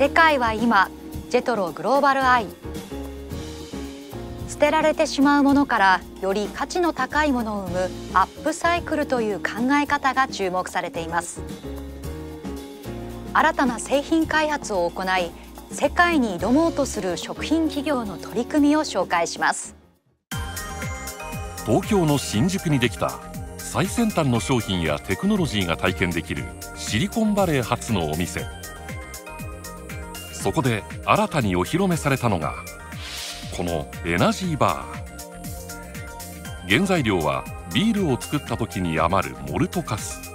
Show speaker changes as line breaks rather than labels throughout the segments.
世界は今ジェトログローバルアイ。捨てられてしまうものからより価値の高いものを生むアップサイクルという考え方が注目されています。新たな製品開発を行い世界に挑もうとする食品企業の取り組みを紹介します。
東京の新宿にできた最先端の商品やテクノロジーが体験できるシリコンバレー発のお店。そこで新たにお披露目されたのがこのエナジーバー。原材料はビールを作った時に余るモルトカス。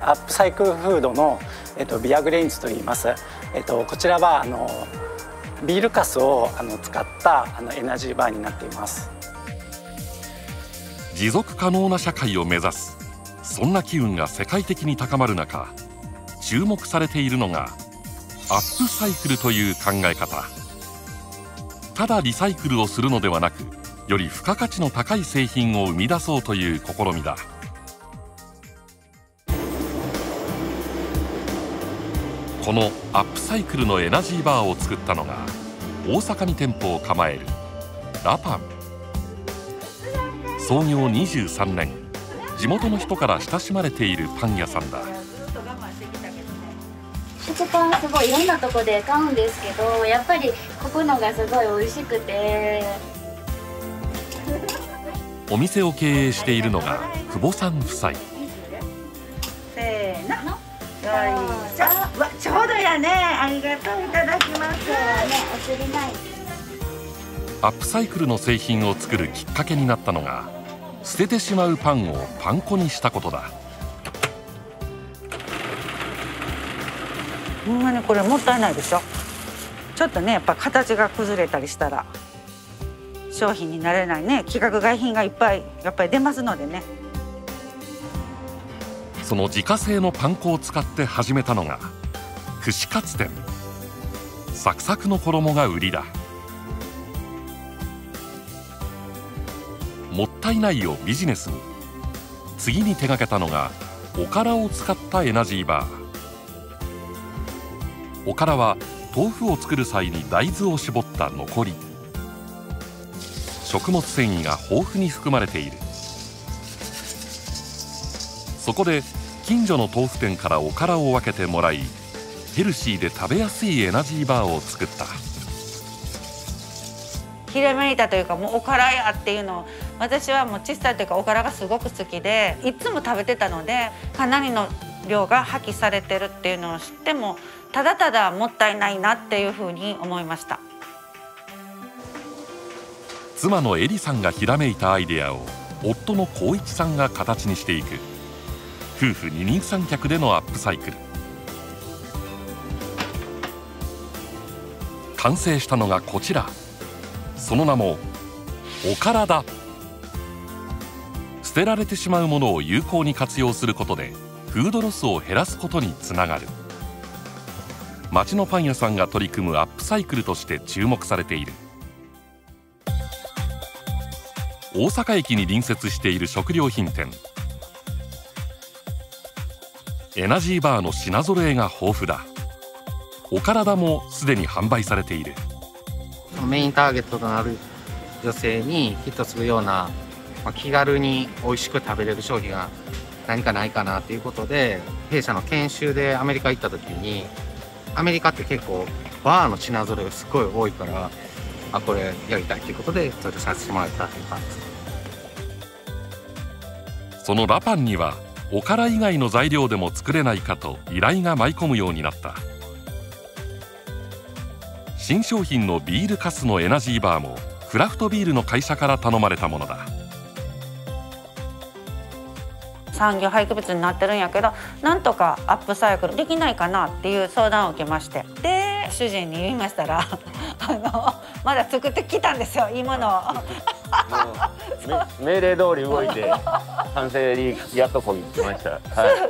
アップサイクルフードの、えっと、 beer grains と言います、えっと、こちらはあのビールカスをあの使ったあのエナジーバーになっています。
持続可能な社会を目指す。そんな機運が世界的に高まる中注目されているのがアップサイクルという考え方。ただリサイクルをするのではなくより付加価値の高い製品を生み出そうという試みだ。このアップサイクルのエナジーバーを作ったのが大阪に店舗を構えるラパン。創業23年地元の人から親しまれているパン屋さんだ。
食パンすごいいろんなとこで買うんですけどやっぱりここのがすごい美味しくて。
お店を経営しているのが久保さん夫妻。
せーの。ちょうどやね。ありがとういただきます。ね
お釣りない。
アップサイクルの製品を作るきっかけになったのが捨ててしまうパンをパン粉にしたことだ
ほんまにこれもったいないでしょ。ちょっとねやっぱ形が崩れたりしたら商品になれないね。規格外品がいっぱいやっぱり出ますのでね。
その自家製のパン粉を使って始めたのが串カツ店。サクサクの衣が売りだ。もったいないをビジネスに。次に手がけたのがおからを使ったエナジーバー。おからは豆腐を作る際に大豆を絞った残り。食物繊維が豊富に含まれている。そこで近所の豆腐店からおからを分けてもらいヘルシーで食べやすいエナジーバーを作った。
ひらめいたというかもうおからやっていうのを私はもう小さいというかおからがすごく好きでいつも食べてたのでかなりの量が破棄されてるっていうのを知ってもただただもったいないなっていうふうに思いました。
妻のエリさんがひらめいたアイデアを夫の光一さんが形にしていく。夫婦二人三脚でのアップサイクル。完成したのがこちら。その名もおからだ。捨てられてしまうものを有効に活用することでフードロスを減らすことにつながる。町のパン屋さんが取り組むアップサイクルとして注目されている。大阪駅に隣接している食料品店。エナジーバーの品揃えが豊富だ。お体もすでに販売されている。
メインターゲットとなる女性にヒットするような、まあ、気軽に美味しく食べれる商品が何かないかなということで弊社の研修でアメリカ行った時にアメリカって結構バーの品揃えがすごい多いからあこれやりたいということでそれさせてもらったという感じ。です
そのラパンにはおから以外の材料でも作れないかと依頼が舞い込むようになった。新商品のビールカスのエナジーバーもクラフトビールの会社から頼まれたものだ。
産業廃棄物になってるんやけどなんとかアップサイクルできないかなっていう相談を受けまして。で主人に言いましたら あのまだ作ってきたんですよいいものを。
命令通り動いて完成にやっとこぎ来ました、はい、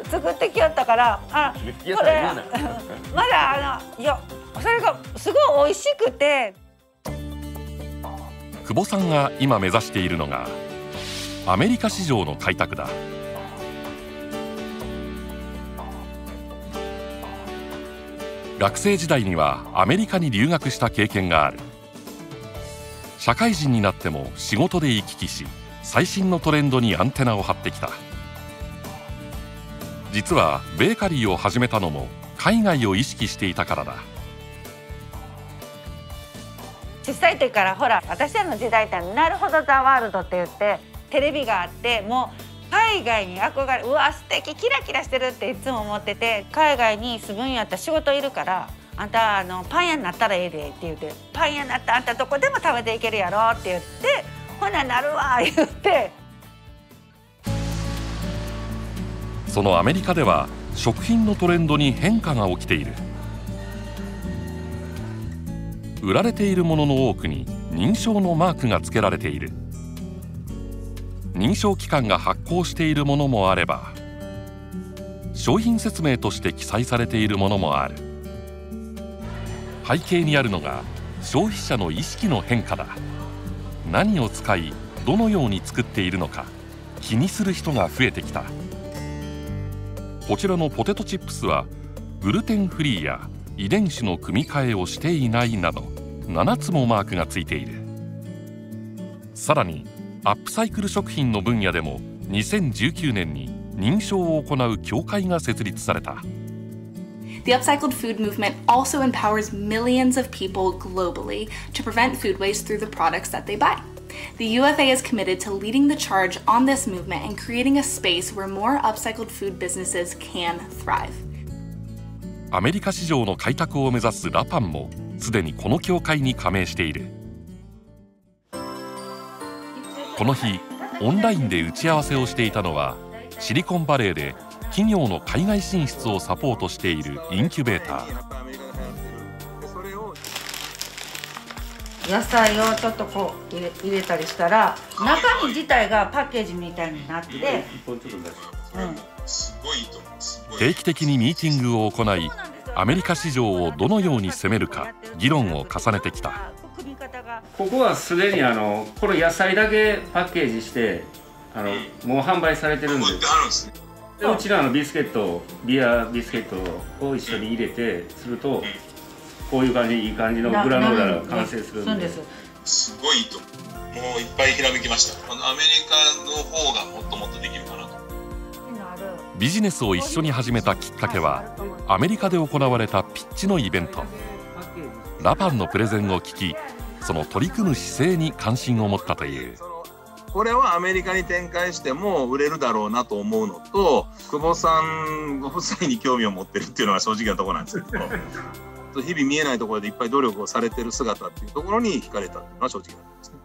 作ってきよったからあこれ まだあのいやそれがすごい美味しくて。
久保さんが今目指しているのがアメリカ市場の開拓だ学生時代にはアメリカに留学した経験がある。社会人になっても仕事で行き来し最新のトレンドにアンテナを張ってきた。実はベーカリーを始めたのも海外を意識していたからだ。
小さい時からほら私らの時代って「なるほどザワールドって言ってテレビがあってもう海外に憧れうわ素敵キラキラしてるっていつも思ってて海外に住むんやったら仕事いるからあんたあのパン屋になったらええでって言ってパン屋になったらあんたどこでも食べていけるやろって言ってほななるわ言って。
そのアメリカでは食品のトレンドに変化が起きている。売られているものの多くに認証のマークが付けられている。認証機関が発行しているものもあれば商品説明として記載されているものもある。背景にあるのが消費者の意識の変化だ。何を使いどのように作っているのか気にする人が増えてきた。こちらのポテトチップスはグルテンフリーや遺伝子の組み換えをしていないなど7つもマークがついている。さらにアップサイクル食品の分野でも2019年に認証を行う協会が設立された
The upcycled food movement also empowers millions of people globally to prevent food waste through the products that they buy. The UFA is committed to leading the charge on this movement and creating a space where more upcycled food businesses can thrive.
アメリカ市場の開拓を目指すラパンもすでにこの協会に加盟しているこの日オンラインで打ち合わせをしていたのはシリコンバレーで企業の海外進出をサポートしているインキュベーター。
野菜をちょっとこう入れ入れたりしたら中身自体がパッケージみたいになって、うん、
定期的にミーティングを行いアメリカ市場をどのように攻めるか議論を重ねてきた
ここはすでにあのこの野菜だけパッケージしてあのもう販売されてるんで。すでうちのあのビスケットビアビスケットを一緒に入れてするとこういう感じいい感じのグラノーラが完成するんで。す。
すごいと。もういっぱいひらめきました。アメリカの方がもっともっとできるかなと。
ビジネスを一緒に始めたきっかけはアメリカで行われたピッチのイベントラパンのプレゼンを聞きその取り組む姿勢に関心を持ったという
これはアメリカに展開しても売れるだろうなと思うのと久保さんご夫妻に興味を持ってるっていうのが正直なところなんですけど日々見えないところでいっぱい努力をされてる姿っていうところに惹かれたっていうのは正直なところですね。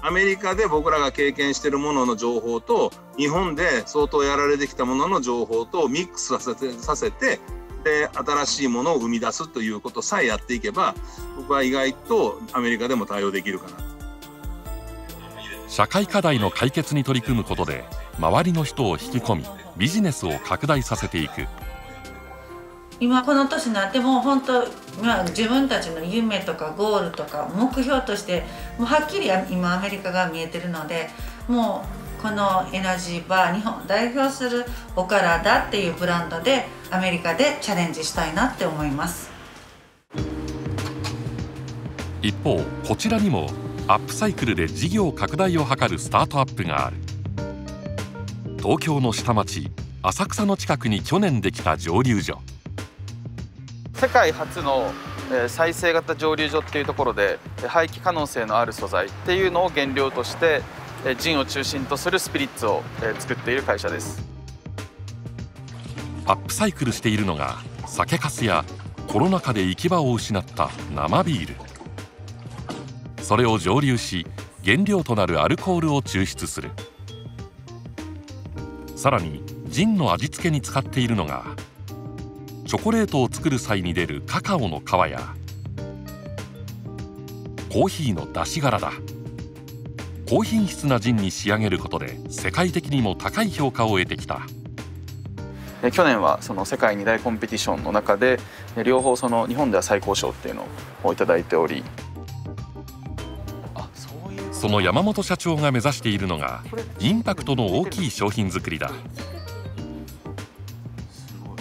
アメリカで僕らが経験しているものの情報と日本で相当やられてきたものの情報とミックスさせてさせてで新しいものを生み出すということさえやっていけば僕は意外とアメリカでも対応できるかな。
社会課題の解決に取り組むことで周りの人を引き込みビジネスを拡大させていく。
今この年になっても本当、まあ、自分たちの夢とかゴールとか目標としてもうはっきり今アメリカが見えてるのでもうこのエナジーバー日本を代表するお体っていうブランドでアメリカでチャレンジしたいなって思います。
一方こちらにもアップサイクルで事業拡大を図るスタートアップがある。東京の下町浅草の近くに去年できた蒸留所。
世界初の再生型蒸留所っていうところで廃棄可能性のある素材っていうのを原料としてジンを中心とするスピリッツを作っている会社です。
アップサイクルしているのが酒粕やコロナ禍で行き場を失った生ビール。それを蒸留し原料となるアルコールを抽出する。さらにジンの味付けに使っているのがチョコレートを作る際に出るカカオの皮やコーヒーの出し殻だ。高品質なジンに仕上げることで世界的にも高い評価を得てきた。
去年はその世界二大コンペティションの中で両方その日本では最高賞っていうのを頂いており。
その山本社長が目指しているのがインパクトの大きい商品作りだ。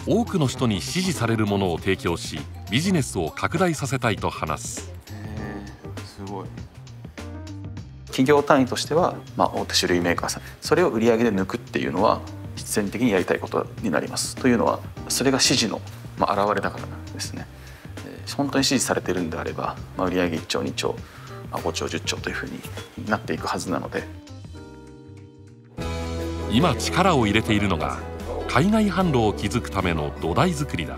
多くの人に支持されるものを提供しビジネスを拡大させたいと話す
企業単位としては、まあ、大手種類メーカーさん。それを売り上げで抜くっていうのは必然的にやりたいことになります。というのはそれが指示の、まあ、現れだからですね。本当に支持されてるんであれば、まあ、売上1兆2兆まあ5兆10兆というふうになっていくはずなので。
今力を入れているのが海外販路を築くための土台作りだ。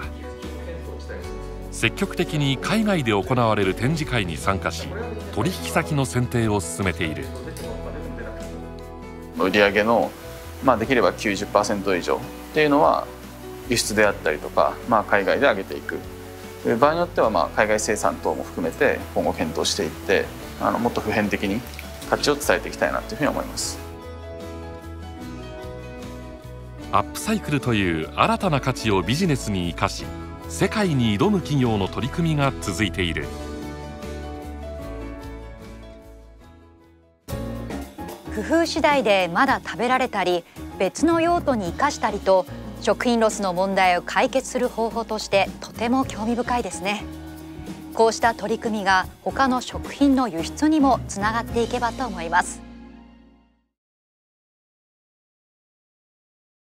積極的に海外で行われる展示会に参加し取引先の選定を進めている。
売上の、まあ、できれば90%以上っていうのは輸出であったりとか、まあ、海外で上げていく。場合によってはまあ海外生産等も含めて今後検討していってあのもっと普遍的に価値を伝えていきたいなというふうに思います。
アップサイクルという新たな価値をビジネスに生かし世界に挑む企業の取り組みが続いている。
工夫次第でまだ食べられたり別の用途に生かしたりと食品ロスの問題を解決する方法としてとても興味深いですね。こうした取り組みが他の食品の輸出にもつながっていけばと思います。